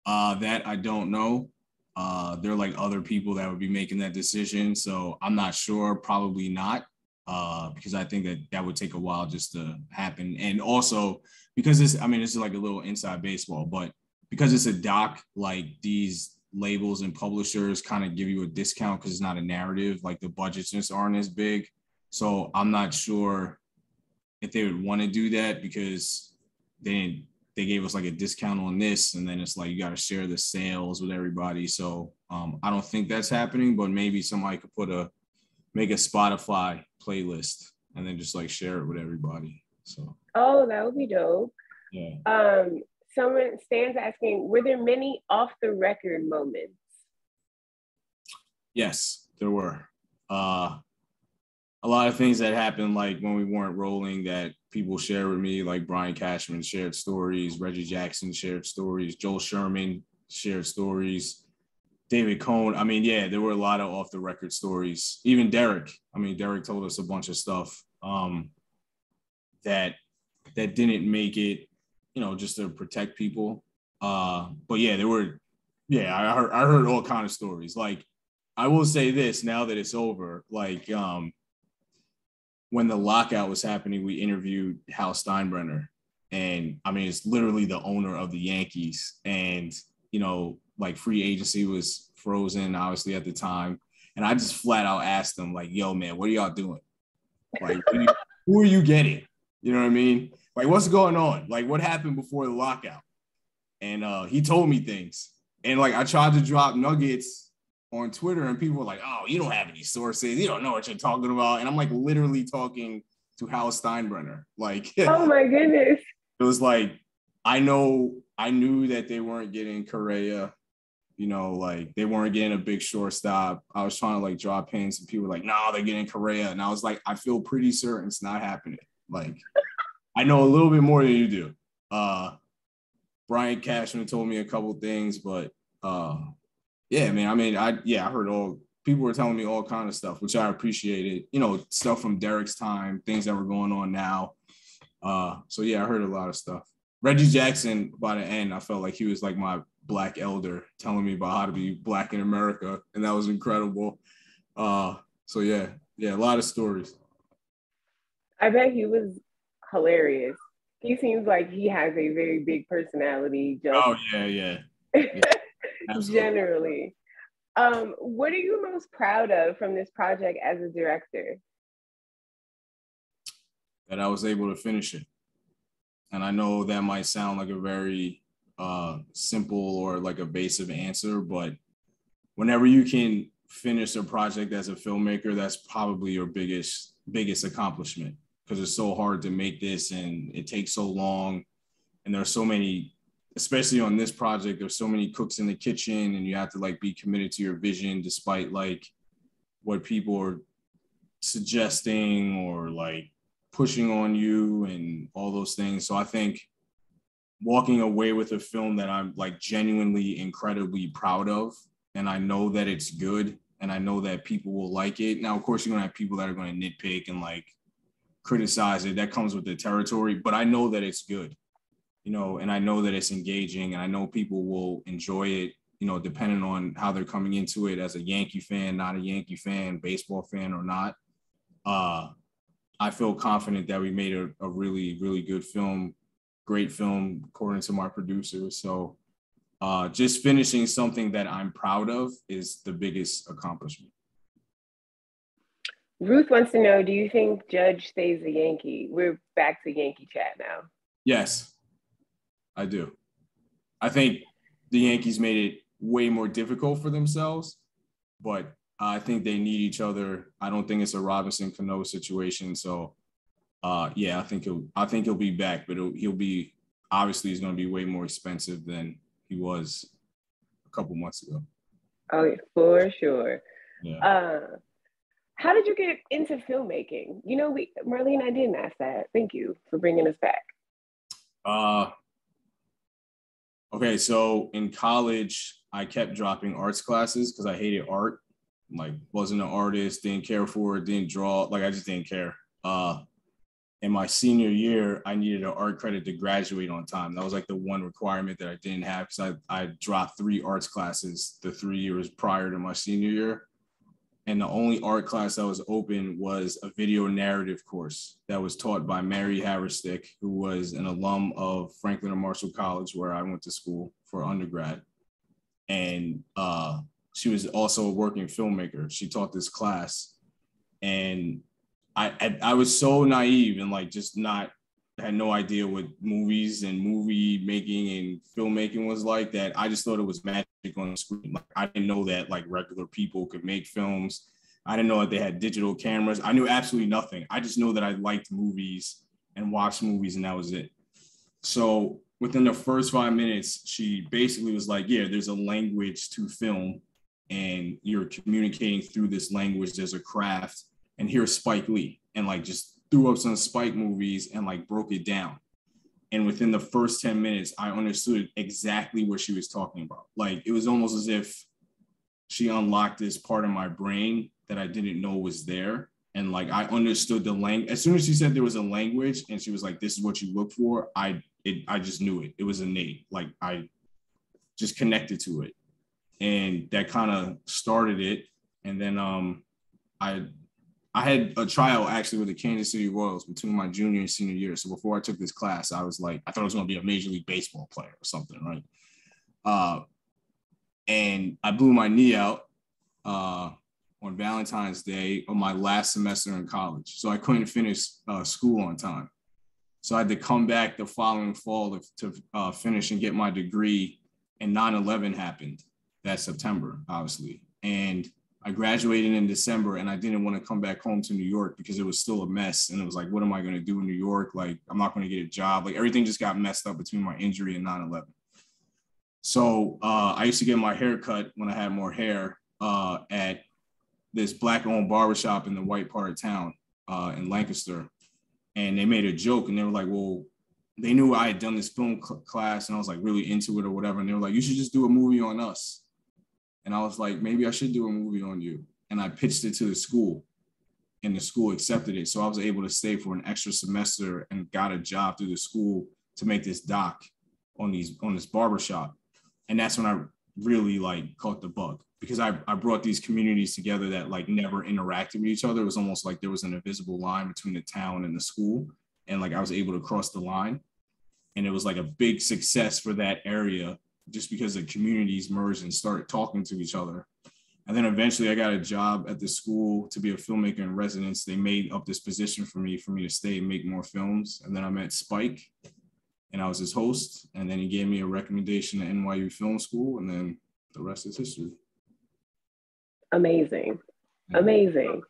Uh, that I don't know. Uh, there are like other people that would be making that decision, so I'm not sure. Probably not, uh, because I think that that would take a while just to happen, and also because this, I mean, this is like a little inside baseball, but because it's a doc, like these labels and publishers kind of give you a discount because it's not a narrative, like the budgets just aren't as big. So I'm not sure if they would want to do that because they they gave us like a discount on this, and then it's like you got to share the sales with everybody. So um, I don't think that's happening, but maybe somebody could put a make a Spotify playlist and then just like share it with everybody. So oh, that would be dope. Yeah. Um, someone stands asking, were there many off the record moments? Yes, there were. Uh, a lot of things that happened, like when we weren't rolling, that people shared with me, like Brian Cashman shared stories, Reggie Jackson shared stories, Joel Sherman shared stories, David Cone. I mean, yeah, there were a lot of off the record stories. Even Derek. I mean, Derek told us a bunch of stuff um, that that didn't make it, you know, just to protect people. Uh, but yeah, there were, yeah, I heard I heard all kind of stories. Like, I will say this now that it's over, like um when the lockout was happening, we interviewed Hal Steinbrenner. And I mean, it's literally the owner of the Yankees. And, you know, like free agency was frozen, obviously, at the time. And I just flat out asked him, like, yo, man, what are y'all doing? Like, who are you getting? You know what I mean? Like, what's going on? Like, what happened before the lockout? And uh, he told me things. And like, I tried to drop nuggets on Twitter and people were like, oh, you don't have any sources. You don't know what you're talking about. And I'm like literally talking to Hal Steinbrenner. Like, oh my goodness. It was like, I know, I knew that they weren't getting Correa. You know, like they weren't getting a big shortstop. I was trying to like draw pins and people were like, no, they're getting Correa. And I was like, I feel pretty certain it's not happening. Like, I know a little bit more than you do. Uh, Brian Cashman told me a couple things, but uh, yeah, man. I mean, I yeah, I heard all people were telling me all kind of stuff, which I appreciated. You know, stuff from Derek's time, things that were going on now. Uh, so yeah, I heard a lot of stuff. Reggie Jackson, by the end, I felt like he was like my black elder, telling me about how to be black in America, and that was incredible. Uh, so yeah, yeah, a lot of stories. I bet he was hilarious. He seems like he has a very big personality. Just oh yeah, yeah. yeah. generally. Um, what are you most proud of from this project as a director? That I was able to finish it. And I know that might sound like a very uh, simple or like evasive answer, but whenever you can finish a project as a filmmaker, that's probably your biggest biggest accomplishment because it's so hard to make this and it takes so long and there are so many especially on this project, there's so many cooks in the kitchen and you have to like be committed to your vision despite like what people are suggesting or like pushing on you and all those things. So I think walking away with a film that I'm like genuinely incredibly proud of and I know that it's good and I know that people will like it. Now, of course, you're gonna have people that are gonna nitpick and like criticize it. That comes with the territory, but I know that it's good you know, and I know that it's engaging and I know people will enjoy it, you know, depending on how they're coming into it as a Yankee fan, not a Yankee fan, baseball fan or not. Uh, I feel confident that we made a, a really, really good film, great film, according to my producers. So uh, just finishing something that I'm proud of is the biggest accomplishment. Ruth wants to know Do you think Judge stays a Yankee? We're back to Yankee chat now. Yes, I do. I think the Yankees made it way more difficult for themselves, but I think they need each other. I don't think it's a Robinson Cano situation. So uh, yeah, I think he'll I think he'll be back, but he'll be obviously he's going to be way more expensive than he was a couple months ago. Oh, for sure. Yeah. Uh, how did you get into filmmaking? You know, we Marlene, I didn't ask that. Thank you for bringing us back. Uh, okay, so in college, I kept dropping arts classes because I hated art. Like, wasn't an artist, didn't care for it, didn't draw. Like, I just didn't care. Uh, in my senior year, I needed an art credit to graduate on time. That was like the one requirement that I didn't have because I, I dropped three arts classes the three years prior to my senior year. And the only art class that was open was a video narrative course that was taught by Mary Haverstick, who was an alum of Franklin and Marshall College, where I went to school for undergrad. And uh, she was also a working filmmaker. She taught this class. And I, I, I was so naive and like just not had no idea what movies and movie making and filmmaking was like that I just thought it was magic on the screen. Like I didn't know that like regular people could make films. I didn't know that they had digital cameras. I knew absolutely nothing. I just know that I liked movies and watched movies and that was it. So within the first five minutes, she basically was like, Yeah, there's a language to film, and you're communicating through this language. There's a craft, and here's Spike Lee. And like just threw up some Spike movies and like broke it down. And within the first 10 minutes, I understood exactly what she was talking about. Like it was almost as if she unlocked this part of my brain that I didn't know was there. And like I understood the language. As soon as she said there was a language and she was like, this is what you look for, I it I just knew it. It was innate. Like I just connected to it. And that kind of started it. And then um I I had a trial actually with the Kansas City Royals between my junior and senior year. So before I took this class, I was like, I thought I was going to be a major league baseball player or something, right? Uh, and I blew my knee out uh, on Valentine's Day on my last semester in college. So I couldn't finish uh, school on time. So I had to come back the following fall to, to uh, finish and get my degree. And 9 11 happened that September, obviously. And I graduated in December and I didn't want to come back home to New York because it was still a mess. And it was like, what am I going to do in New York? Like, I'm not going to get a job. Like, everything just got messed up between my injury and 9 11. So uh, I used to get my hair cut when I had more hair uh, at this black owned barbershop in the white part of town uh, in Lancaster. And they made a joke and they were like, well, they knew I had done this film cl- class and I was like really into it or whatever. And they were like, you should just do a movie on us. And I was like, maybe I should do a movie on you. And I pitched it to the school, and the school accepted it. So I was able to stay for an extra semester and got a job through the school to make this doc on these on this barbershop. And that's when I really like caught the bug because I, I brought these communities together that like never interacted with each other. It was almost like there was an invisible line between the town and the school. And like I was able to cross the line. And it was like a big success for that area just because the communities merged and started talking to each other. And then eventually I got a job at the school to be a filmmaker in residence. They made up this position for me for me to stay and make more films. And then I met Spike and I was his host. And then he gave me a recommendation to NYU Film School. And then the rest is history. Amazing. Amazing.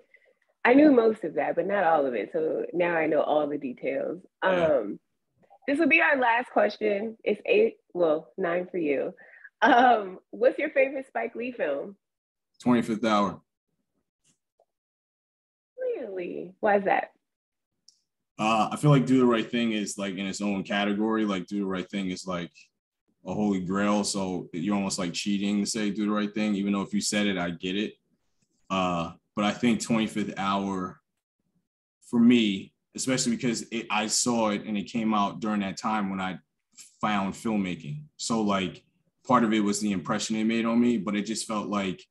I knew most of that, but not all of it. So now I know all the details. Um, this will be our last question. It's eight, well, nine for you. Um, what's your favorite Spike Lee film? 25th Hour. Really? Why is that? Uh, I feel like Do the Right Thing is like in its own category. Like Do the Right Thing is like a holy grail. So you're almost like cheating to say Do the Right Thing, even though if you said it, I get it. Uh, but I think 25th Hour, for me, especially because it, I saw it and it came out during that time when I found filmmaking. So like part of it was the impression it made on me, but it just felt like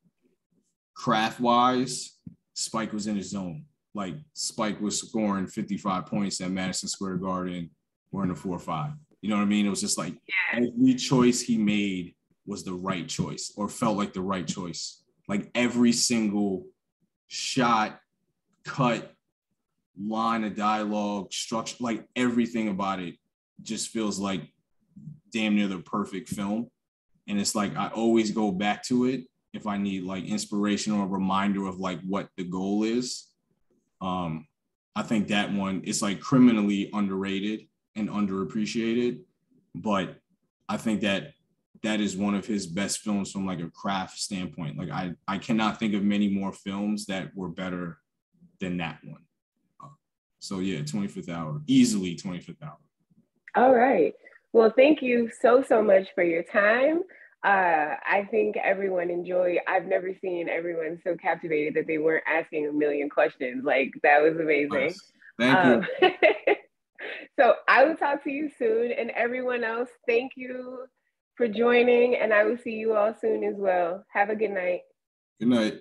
craft wise, Spike was in his zone. Like Spike was scoring 55 points at Madison Square Garden. We're in the four or five. You know what I mean? It was just like every choice he made was the right choice or felt like the right choice. Like every single shot, cut, line of dialogue, structure, like everything about it just feels like damn near the perfect film. And it's like I always go back to it if I need like inspiration or a reminder of like what the goal is. Um, I think that one is like criminally underrated and underappreciated. But I think that that is one of his best films from like a craft standpoint. Like I, I cannot think of many more films that were better than that one. So yeah, 25th hour, easily 25th hour. All right. Well, thank you so, so much for your time. Uh, I think everyone enjoyed. I've never seen everyone so captivated that they weren't asking a million questions. Like that was amazing. Thank um, you. so I will talk to you soon, and everyone else, thank you for joining, and I will see you all soon as well. Have a good night. Good night.